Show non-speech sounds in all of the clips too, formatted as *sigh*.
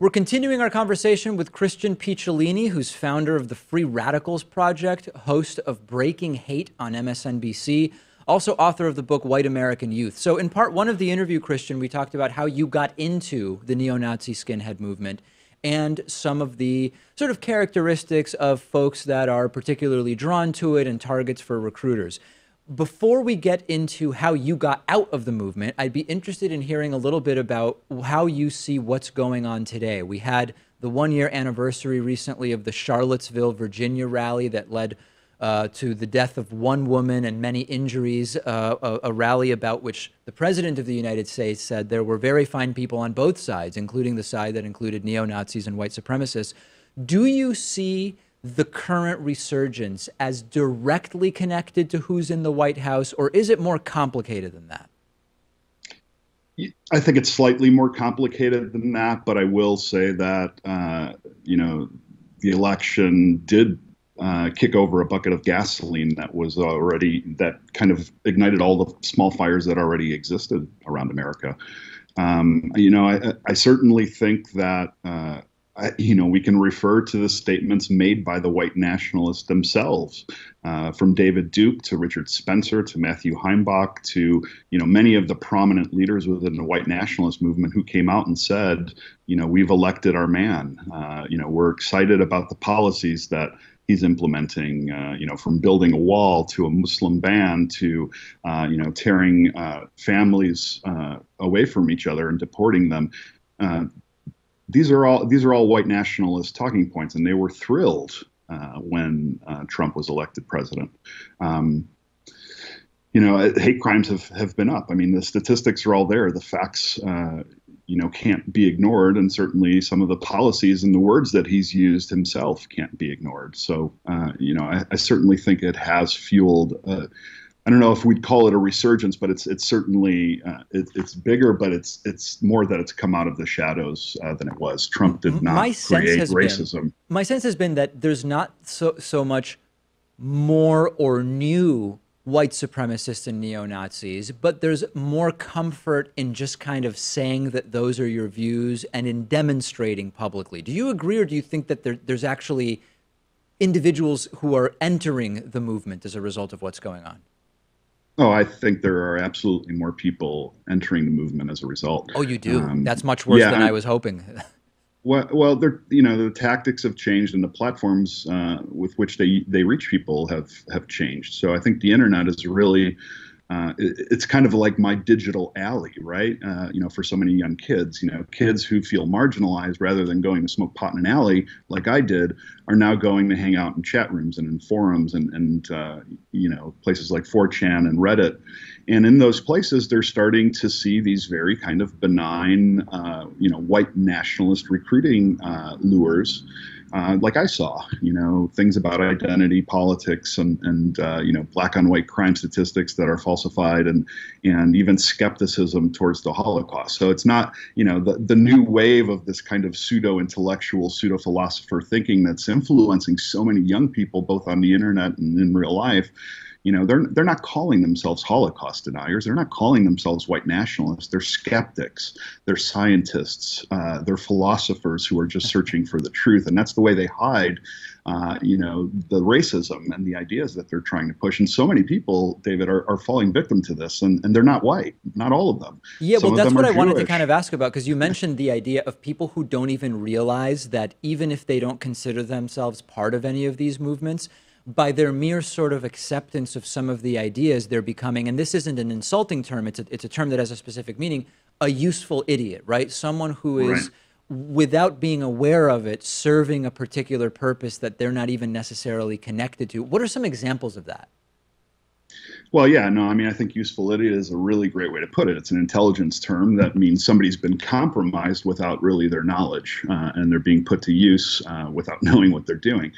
We're continuing our conversation with Christian Picciolini, who's founder of the Free Radicals Project, host of Breaking Hate on MSNBC, also author of the book White American Youth. So, in part one of the interview, Christian, we talked about how you got into the neo Nazi skinhead movement and some of the sort of characteristics of folks that are particularly drawn to it and targets for recruiters. Before we get into how you got out of the movement, I'd be interested in hearing a little bit about how you see what's going on today. We had the one year anniversary recently of the Charlottesville, Virginia rally that led uh, to the death of one woman and many injuries, uh, a, a, rally about which the President of the United States said there were very fine people on both sides, including the side that included neo Nazis and white supremacists. Do you see the current resurgence as directly connected to who's in the White House, or is it more complicated than that? I think it's slightly more complicated than that, but I will say that uh, you know the election did uh, kick over a bucket of gasoline that was already that kind of ignited all the small fires that already existed around America. Um, you know, I, I, certainly think that uh, I, you know, we can refer to the statements made by the white nationalists themselves, uh, from David Duke to Richard Spencer to Matthew Heimbach to, you know, many of the prominent leaders within the white nationalist movement who came out and said, you know, we've elected our man. Uh, you know, we're excited about the policies that he's implementing, uh, you know, from building a wall to a Muslim ban to, uh, you know, tearing uh, families uh, away from each other and deporting them. Uh, these are all these are all white nationalist talking points, and they were thrilled uh, when uh, Trump was elected president. Um, you know, hate crimes have, have been up. I mean, the statistics are all there. The facts, uh, you know, can't be ignored, and certainly some of the policies and the words that he's used himself can't be ignored. So, uh, you know, I, I, certainly think it has fueled uh, I don't know if we'd call it a resurgence, but it's it's certainly uh, it, it's bigger, but it's it's more that it's come out of the shadows uh, than it was. Trump did not my create racism. Been, my sense has been that there's not so so much more or new white supremacists and neo Nazis, but there's more comfort in just kind of saying that those are your views and in demonstrating publicly. Do you agree, or do you think that there, there's actually individuals who are entering the movement as a result of what's going on? Oh, I think there are absolutely more people entering the movement as a result. Oh, you do? Um, That's much worse yeah, than I was hoping. *laughs* well, well, you know the tactics have changed and the platforms uh, with which they they reach people have have changed. So I think the internet is really uh, it, it's kind of like my digital alley, right? Uh, you know, for so many young kids, you know, kids who feel marginalized rather than going to smoke pot in an alley like I did are now going to hang out in chat rooms and in forums and, and uh, you know, places like 4chan and Reddit. And in those places, they're starting to see these very kind of benign, uh, you know, white nationalist recruiting uh, lures uh, like I saw, you know, things about identity politics and, and uh, you know, black on white crime statistics that are falsified and, and even skepticism towards the Holocaust. So it's not, you know, the, the new wave of this kind of pseudo intellectual, pseudo philosopher thinking that's influencing so many young people, both on the internet and in real life you know, they're they're not calling themselves Holocaust deniers. They're not calling themselves white nationalists. They're skeptics. They're scientists. Uh, they're philosophers who are just searching for the truth, and that's the way they hide. Uh, you know the racism and the ideas that they're trying to push and so many people david are, are falling victim to this and, and they're not white not all of them yeah Some well that's what i Jewish. wanted to kind of ask about because you mentioned the idea of people who don't even realize that even if they don't consider themselves part of any of these movements by their mere sort of acceptance of some of the ideas, they're becoming, and this isn't an insulting term, it's a, it's a term that has a specific meaning, a useful idiot, right? Someone who is, right. without being aware of it, serving a particular purpose that they're not even necessarily connected to. What are some examples of that? Well, yeah, no, I mean, I think useful idiot is a really great way to put it. It's an intelligence term that means somebody's been compromised without really their knowledge, uh, and they're being put to use uh, without *laughs* knowing what they're doing.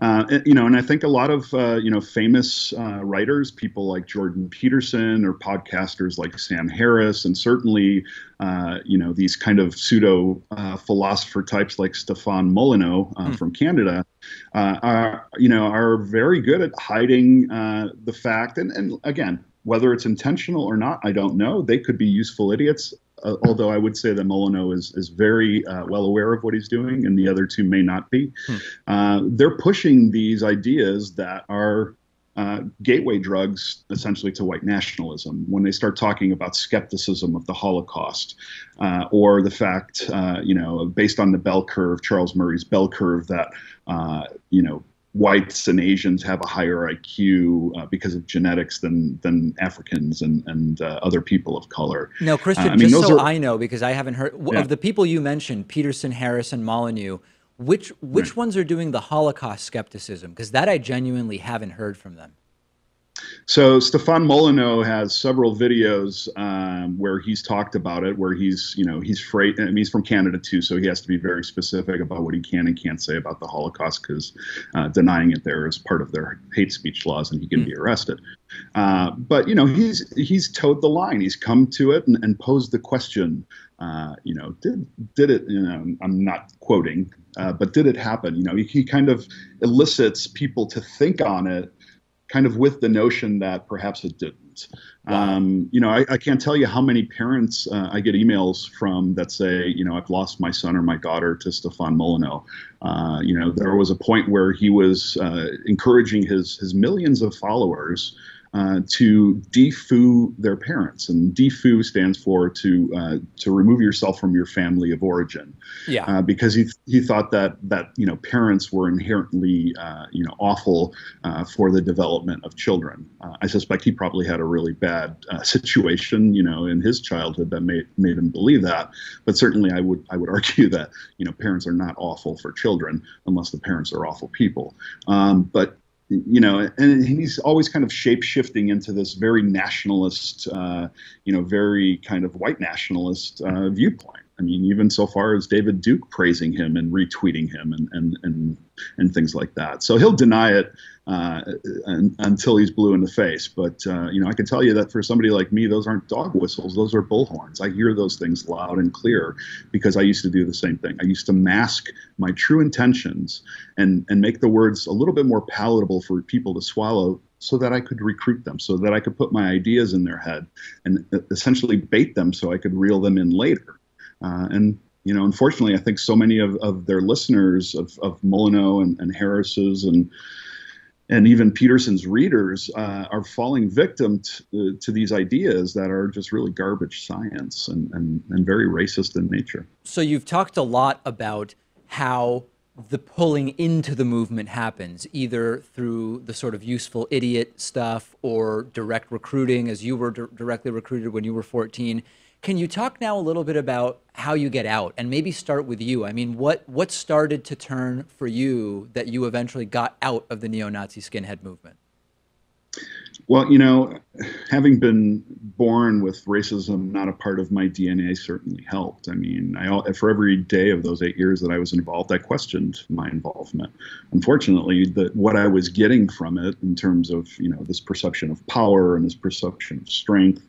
Uh, you know, and I think a lot of uh, you know famous uh, writers, people like Jordan Peterson or podcasters like Sam Harris, and certainly uh, you know these kind of pseudo uh, philosopher types like Stefan Molyneux mm. from Canada, are you know are very good at hiding the fact, and and again. Whether it's intentional or not, I don't know. They could be useful idiots uh, although I would say that Molyneux is is very uh, well aware of what he's doing, and the other two may not be. Hmm. Uh, they're pushing these ideas that are uh, gateway drugs essentially to white nationalism when they start talking about skepticism of the Holocaust uh, or the fact, uh, you know, based on the bell curve, Charles Murray's bell curve, that, uh, you know, whites and Asians have a higher IQ uh, because of genetics than than Africans and and uh, other people of color. No, Christian, I mean, just so are, I know because I haven't heard yeah. of the people you mentioned, Peterson, Harris, and Molyneux which which right. ones are doing the Holocaust skepticism? Because that I genuinely haven't heard from them. So Stefan Molyneux has several videos um, where he's talked about it, where he's, you know, he's freight. I mean, he's from Canada too, so he has to be very specific about what he can and can't say about the Holocaust because uh, denying it there is part of their hate speech laws, and he can mm. be arrested. Uh, but you know, he's he's towed the line. He's come to it and, and posed the question. Uh, you know, did did it? You know, I'm not quoting, uh, but did it happen? You know, he, he kind of elicits people to think on it kind of with the notion that perhaps it didn't. Wow. Um, you know, I, I, can't tell you how many parents uh, I get emails from that say, you know, I've lost my son or my daughter to Stefan Molyneux. Uh, you know, there was a point where he was uh, encouraging his his millions of followers uh, to defoo their parents, and defoo stands for to uh, to remove yourself from your family of origin. Yeah. Uh, because he he thought that that you know parents were inherently uh, you know awful uh, for the development of children. I suspect he probably had a really bad situation you know in his childhood that made made him believe that. But certainly, I would I would *laughs* argue that you know parents are not awful for children unless the parents are awful people. Um, but you know, and he's always kind of shape shifting into this very nationalist, uh, you know, very kind of white nationalist uh, viewpoint. I mean, even so far as David Duke praising him and retweeting him and and and, and things like that. So he'll deny it uh, until he's blue in the face. But uh, you know, I can tell you that for somebody like me, those aren't dog whistles; those are bullhorns. I hear those things loud and clear because I used to do the same thing. I used to mask my true intentions and and make the words a little bit more palatable for people to swallow so that I could recruit them, so that I could put my ideas in their head and essentially bait them so I could reel them in later. Uh, and you know, unfortunately, I think so many of, of their listeners of, of Molyneux and, and Harris's and and even Peterson's readers uh, are falling victim to, uh, to, these ideas that are just really garbage science and, and, and very racist in nature. So you've talked a lot about how the pulling into the movement happens, either through the sort of useful idiot stuff or direct recruiting, as you were directly recruited when you were 14. Can you talk now a little bit about how you get out and maybe start with you? I mean, what what started to turn for you that you eventually got out of the neo-Nazi skinhead movement? Well, you know, having been born with racism not a part of my DNA certainly helped. I mean, I, for every day of those eight years that I was involved, I questioned my involvement. Unfortunately, the, what I was getting from it in terms of, you know, this perception of power and this perception of strength,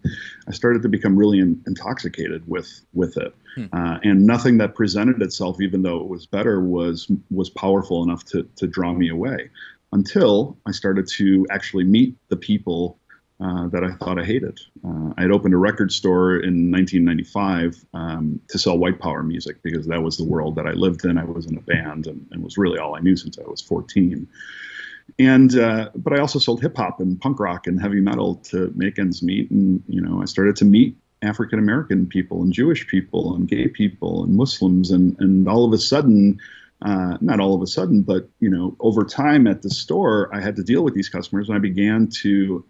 I started to become really in, intoxicated with with it. Hmm. Uh, and nothing that presented itself, even though it was better, was was powerful enough to to draw me away until I started to actually meet the people uh, that I thought I hated. Uh, I had opened a record store in 1995 um, to sell white power music because that was the world that I lived in. I was in a band and, and was really all I knew since I was 14. And uh, but I also sold hip hop and punk rock and heavy metal to make ends meet. And you know, I started to meet African American people and Jewish people and gay people and Muslims, and and all of a sudden uh, not all of a sudden, but you know, over time at the store, I had to deal with these customers, and I began to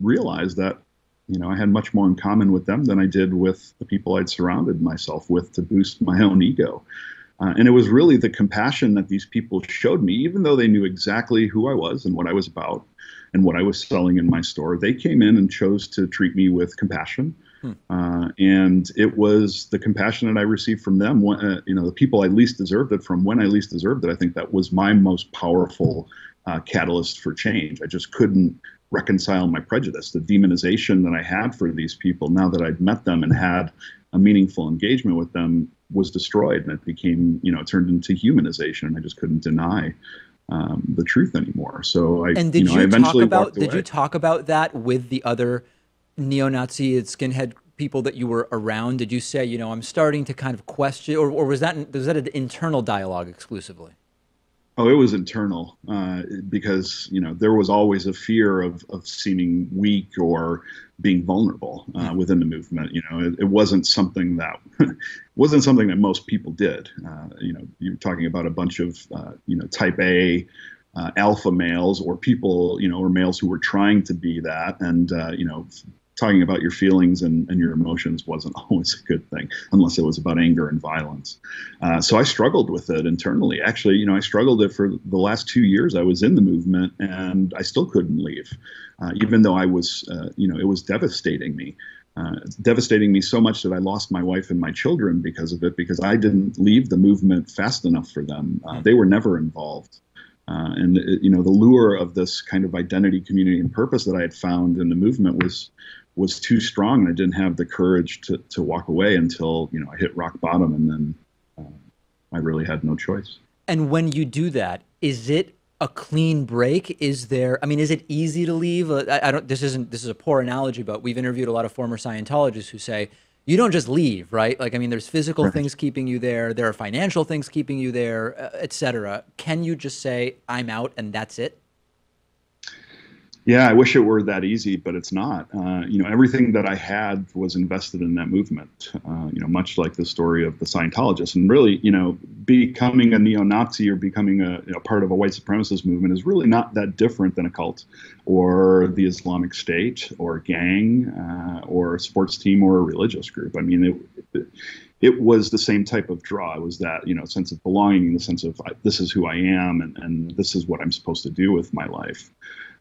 realize that you know I had much more in common with them than I did with the people I'd surrounded myself with to boost my own ego. Uh, and it was really the compassion that these people showed me, even though they knew exactly who I was and what I was about and what I was selling in my store. They came in and chose to treat me with compassion Hmm. Uh, and it was the compassion that I received from them, when, uh, you know, the people I least deserved it from when I least deserved it. I think that was my most powerful uh, catalyst for change. I just couldn't reconcile my prejudice, the demonization that I had for these people now that I'd met them and had a meaningful engagement with them was destroyed and it became, you know, it turned into humanization and I just couldn't deny um, the truth anymore. So I, and did you, know, you I eventually talk about, did you talk about that with the other neo-Nazi skinhead people that you were around? Did you say, you know, I'm starting to kind of question, or, or was that was that an internal dialogue exclusively? Oh, it was internal uh, because you know there was always a fear of of seeming weak or being vulnerable uh, mm-hmm. within the movement. You know, it, it wasn't something that *laughs* wasn't something that most people did. Uh, you know, you're talking about a bunch of uh, you know type A uh, alpha males or people you know or males who were trying to be that, and uh, you know talking about your feelings and, and your emotions wasn't *laughs* always a good thing unless it was about anger and violence. Uh, so I struggled with it internally. Actually, you know, I struggled it for the last two years I was in the movement and I still couldn't leave, uh, even though I was, uh, you know, it was devastating me. Uh, devastating me so much that I lost my wife and my children because of it, because I didn't leave the movement fast enough for them. Uh, they were never involved. Uh, and you know the lure of this kind of identity, community, and purpose that I had found in the movement was was too strong and I didn't have the courage to, to walk away until, you know, I hit rock bottom and then uh, I really had no choice. And when you do that, is it a clean break? Is there, I mean, is it easy to leave? Uh, I, I don't, this isn't, this is a poor analogy, but we've interviewed a lot of former Scientologists who say, you don't just leave, right? Like, I mean, there's physical right. things keeping you there. There are financial things keeping you there, uh, et cetera. Can you just say, I'm out and that's it? Yeah, I wish it were that easy, but it's not. Uh, you know, everything that I had was invested in that movement. Uh, you know, much like the story of the Scientologists, and really, you know, becoming a neo-Nazi or becoming a, a part of a white supremacist movement is really not that different than a cult, or the Islamic State, or a gang, uh, or a sports team, or a religious group. I mean, it, it, it was the same type of draw. It was that you know sense of belonging, the sense of this is who I am, and, and this is what I'm supposed to do with my life.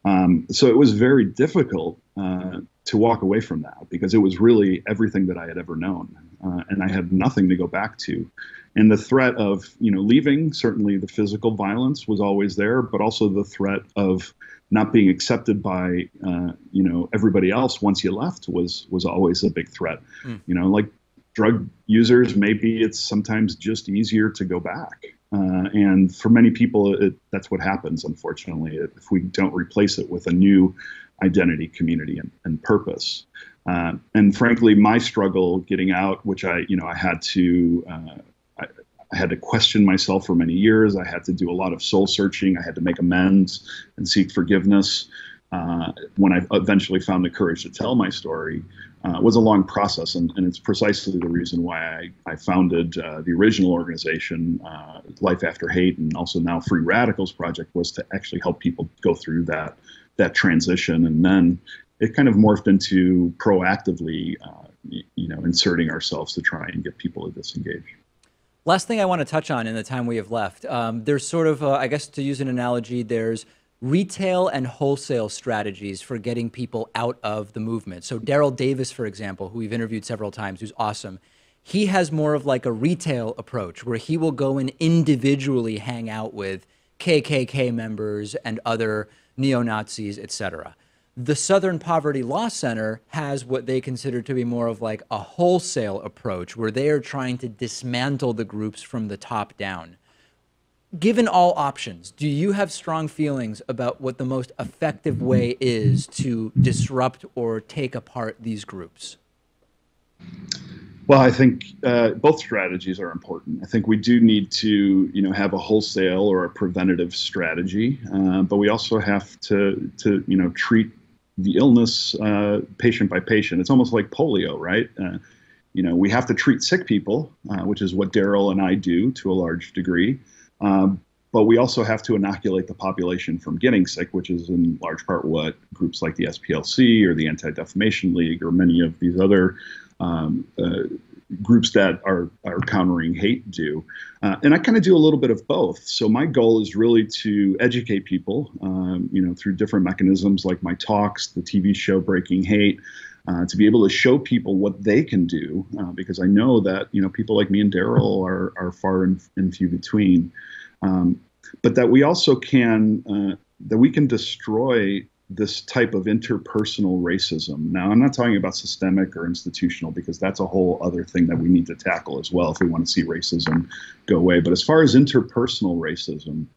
Um, so it was very difficult uh, to walk away from that because it was really everything that I had ever known, uh, and I had nothing to go back to. And the threat of you know leaving, certainly the physical violence was always there, but also the threat of not being accepted by uh, you know everybody else once you left was was always a big threat. Mm. You know, like drug users, maybe it's sometimes just easier to go back. Uh, and for many people, it, that's what happens, unfortunately, if we don't replace it with a new identity, community, and, and purpose. Uh, and frankly, my struggle getting out, which I, you know, I had to, uh, I, I, had to question myself for many years. I had to do a lot of soul searching. I had to make amends and seek forgiveness. Uh, when I eventually found the courage to tell my story, uh, was a long process, and, and, it's precisely the reason why I, I founded uh, the original organization, uh, Life After Hate, and also now Free Radicals Project, was to actually help people go through that that transition, and then it kind of morphed into proactively, uh, you know, inserting ourselves to try and get people to disengage. Last thing I want to touch on in the time we have left, um, there's sort of, uh, I guess, to use an analogy, there's retail and wholesale strategies for getting people out of the movement. So Daryl Davis, for example, who we've interviewed several times, who's awesome, he has more of like a retail approach where he will go and individually hang out with KKK members and other neo-Nazis, etc. The Southern Poverty Law Center has what they consider to be more of like a wholesale approach where they are trying to dismantle the groups from the top down given all options, do you have strong feelings about what the most effective way is to disrupt or take apart these groups? Well, I think uh, both strategies are important. I think we do need to, you know, have a wholesale or a preventative strategy, uh, but we also have to, to, you know, treat the illness uh, patient by patient. It's almost like polio, right? Uh, you know, we have to treat sick people, uh, which is what Daryl and I do to a large degree. Um, but we also have to inoculate the population from getting sick, which is in large part what groups like the SPLC or the Anti Defamation League or many of these other um, uh, groups that are, are countering hate do. Uh, and I kind of do a little bit of both. So my goal is really to educate people, um, you know, through different mechanisms like my talks, the TV show Breaking Hate. Uh, to be able to show people what they can do, uh, because I know that you know people like me and Daryl are are far and, and few between. Um, but that we also can uh, that we can destroy this type of interpersonal racism. Now, I'm not talking about systemic or institutional because that's a whole other thing that we need to tackle as well if we want to see racism go away. But as far as interpersonal racism,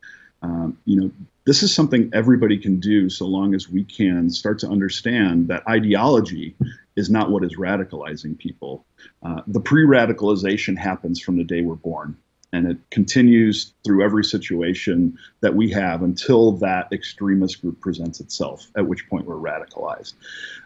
Um, you know, this is something everybody can do so long as we can start to understand that ideology is not what is radicalizing people. Uh, the pre radicalization happens from the day we're born and it continues through every situation that we have until that extremist group presents itself, at which point we're radicalized.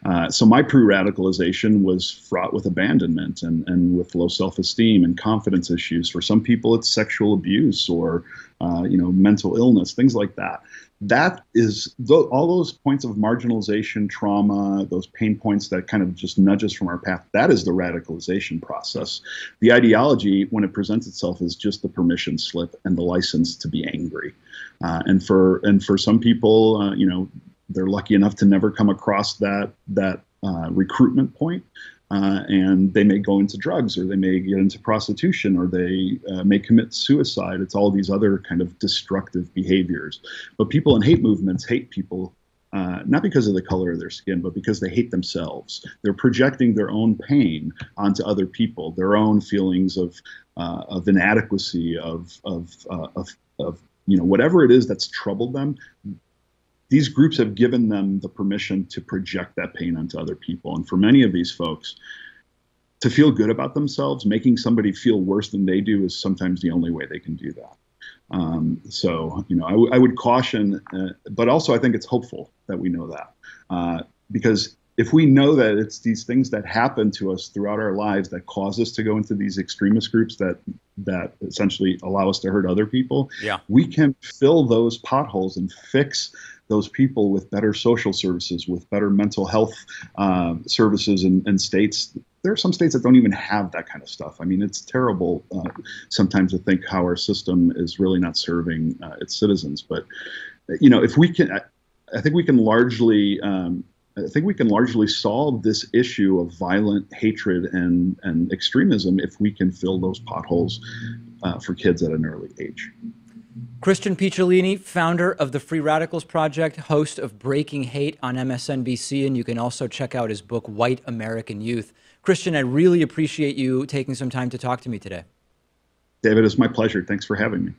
Uh, so my pre-radicalization was fraught with abandonment and, and with low self-esteem and confidence issues. For some people, it's sexual abuse or uh, you know mental illness, things like that that is all those points of marginalization, trauma, those pain points that kind of just nudge us from our path. That is the radicalization process. The ideology, when it presents itself, is just the permission slip and the license to be angry. Uh, and for and for some people, uh, you know, they're lucky enough to never come across that that uh, recruitment point uh, and they may go into drugs or they may get into prostitution or they uh, may commit suicide. It's all these other kind of destructive behaviors. But people in hate movements hate people uh, not because of the color of their skin, but because they hate themselves. They're projecting their own pain onto other people, their own feelings of uh, of inadequacy, of of, uh, of of you know whatever it is that's troubled them these groups have given them the permission to project that pain onto other people. And for many of these folks, to feel good about themselves, making somebody feel worse than they do is sometimes the only way they can do that. Um, so, you know, I, w- I would caution, uh, but also I think it's hopeful that we know that. Uh, because if we know that it's these things that happen to us throughout our lives that cause us to go into these extremist groups that that essentially allow us to hurt other people, yeah. we can fill those potholes and fix those people with better social services, with better mental health uh, services in, in, states. There are some states that don't even have that kind of stuff. I mean, it's terrible uh, sometimes to think how our system is really not serving uh, its citizens. But you know, if we can, I, I think we can largely. Um, I think we can largely solve this issue of violent hatred and, and extremism if we can fill those potholes uh, for kids at an early age. Christian Picciolini, founder of the Free Radicals Project, host of Breaking Hate on MSNBC, and you can also check out his book, White American Youth. Christian, I really appreciate you taking some time to talk to me today. David, it's my pleasure. Thanks for having me.